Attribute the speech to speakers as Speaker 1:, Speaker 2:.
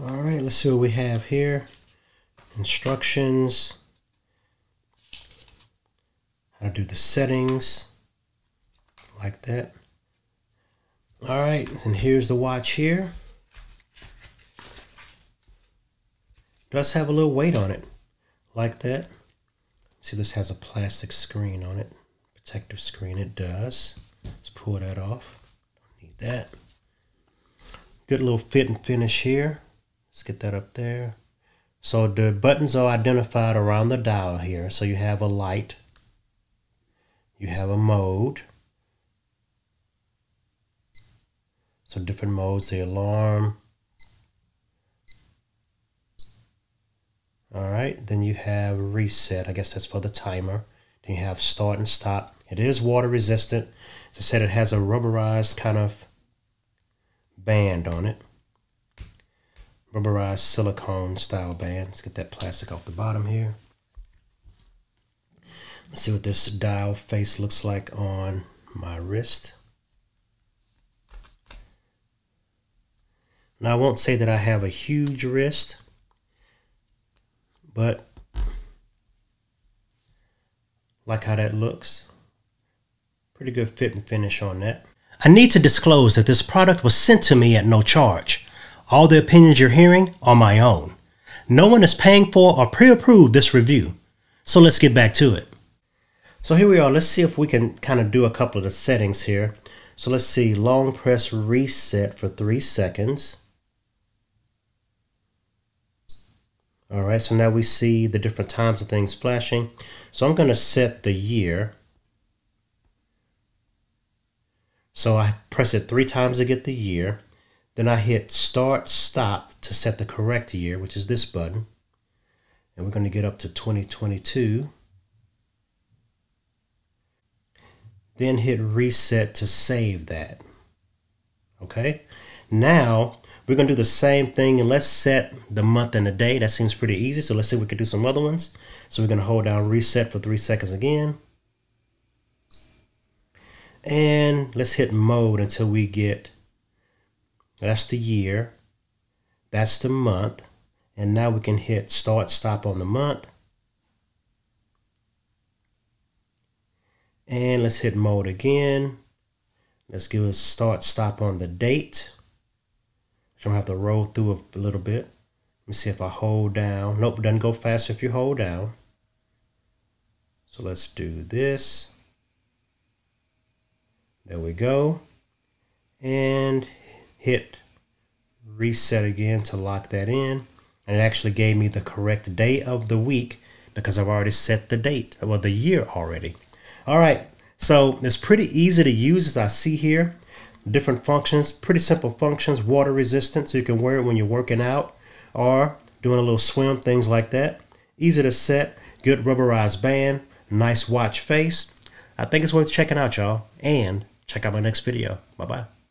Speaker 1: All right, let's see what we have here. Instructions. How to do the settings. Like that. All right, and here's the watch here. Does have a little weight on it, like that. See, this has a plastic screen on it, protective screen. It does. Let's pull that off. Don't need that. Good little fit and finish here. Let's get that up there. So the buttons are identified around the dial here. So you have a light, you have a mode. So different modes, the alarm. All right, then you have reset. I guess that's for the timer. Then you have start and stop. It is water resistant. As I said, it has a rubberized kind of band on it. Rubberized silicone style band. Let's get that plastic off the bottom here. Let's see what this dial face looks like on my wrist. Now I won't say that I have a huge wrist, but like how that looks. Pretty good fit and finish on that. I need to disclose that this product was sent to me at no charge. All the opinions you're hearing are my own. No one is paying for or pre-approved this review. So let's get back to it. So here we are. Let's see if we can kind of do a couple of the settings here. So let's see, long press reset for three seconds. All right, so now we see the different times of things flashing. So I'm going to set the year. So I press it three times to get the year. Then I hit start stop to set the correct year, which is this button. And we're going to get up to 2022. Then hit reset to save that. Okay. Now we're going to do the same thing and let's set the month and the day. That seems pretty easy. So let's see if we can do some other ones. So we're going to hold down reset for three seconds again. And let's hit mode until we get, that's the year, that's the month. And now we can hit start stop on the month. And let's hit mode again. Let's give a start stop on the date. So I'm gonna have to roll through a little bit. Let me see if I hold down. Nope, doesn't go fast if you hold down. So let's do this. There we go. And hit reset again to lock that in. And it actually gave me the correct day of the week because I've already set the date, well, the year already. All right, so it's pretty easy to use as I see here different functions, pretty simple functions, water resistant, so you can wear it when you're working out or doing a little swim, things like that. Easy to set, good rubberized band, nice watch face. I think it's worth checking out, y'all. And check out my next video. Bye-bye.